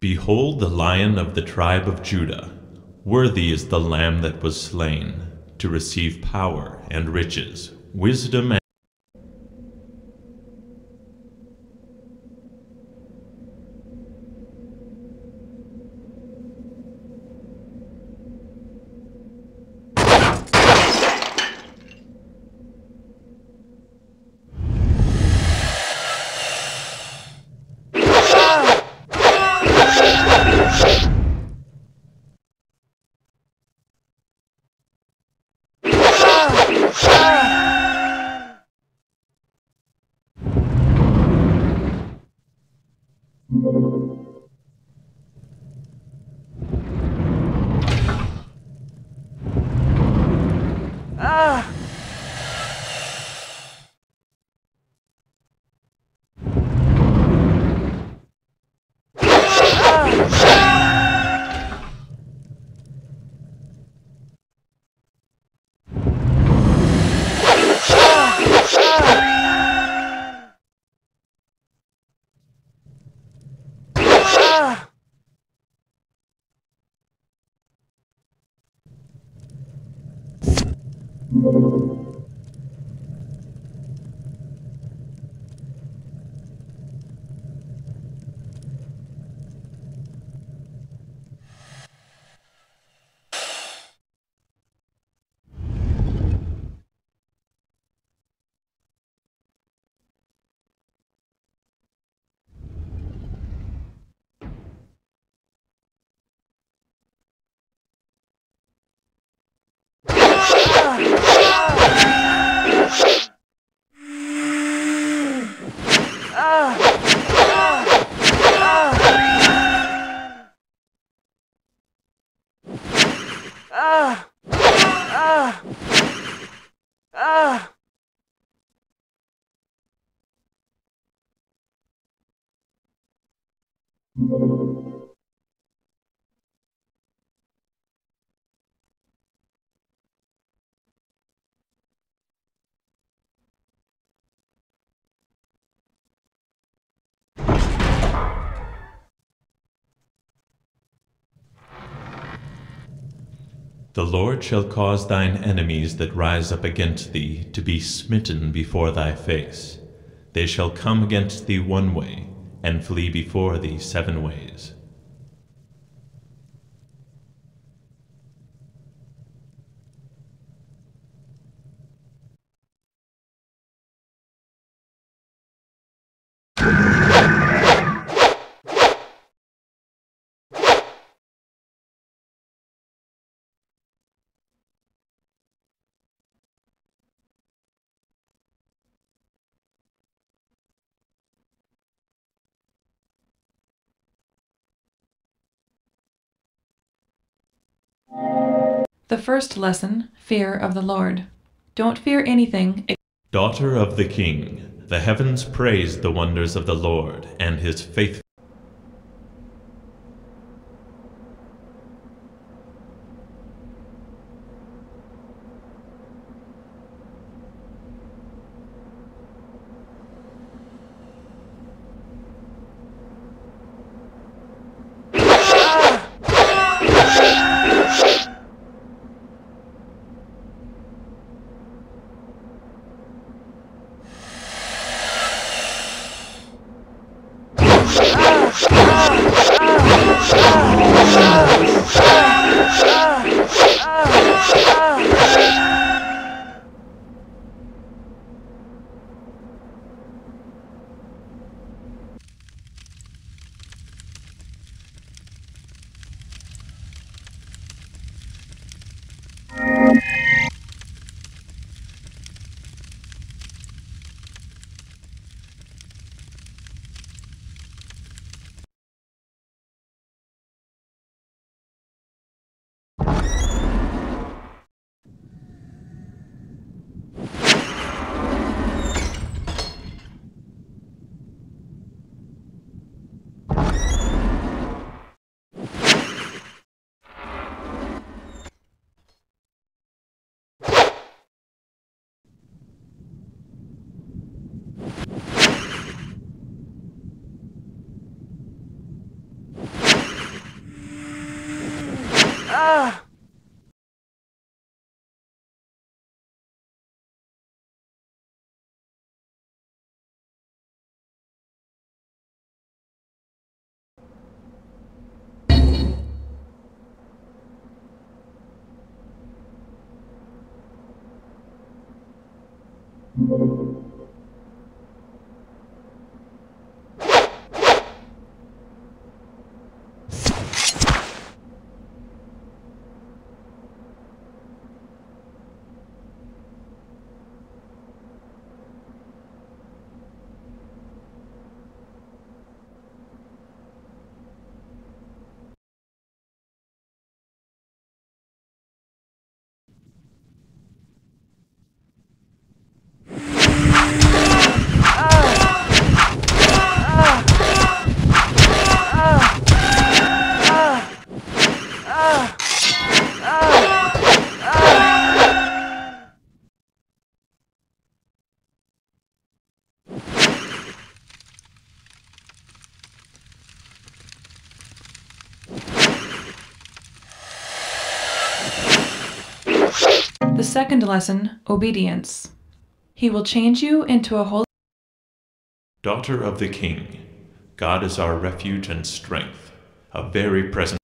Behold the lion of the tribe of Judah. Worthy is the lamb that was slain to receive power and riches, wisdom and The Lord shall cause thine enemies that rise up against thee to be smitten before thy face. They shall come against thee one way, and flee before thee seven ways. The first lesson Fear of the Lord. Don't fear anything. Daughter of the King, the heavens praise the wonders of the Lord and his faithful. The second lesson, obedience. He will change you into a holy Daughter of the King, God is our refuge and strength, a very present.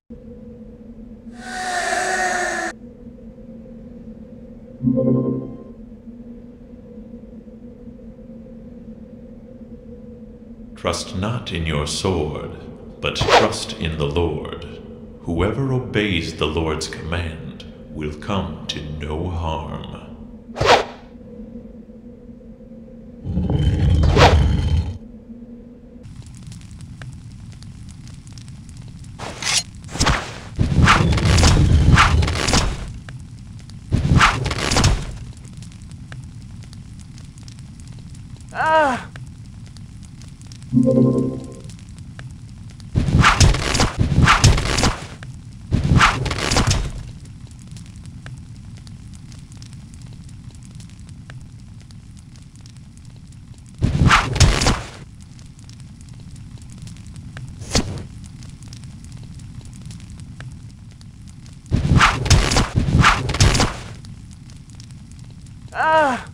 Trust not in your sword, but trust in the Lord. Whoever obeys the Lord's command will come to no harm. Ah!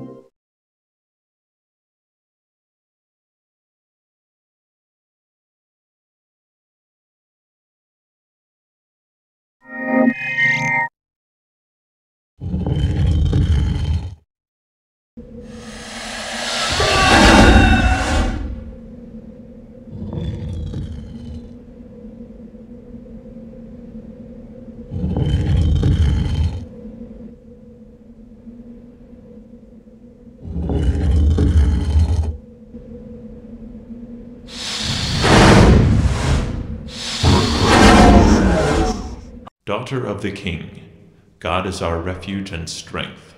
Daughter of the King, God is our refuge and strength,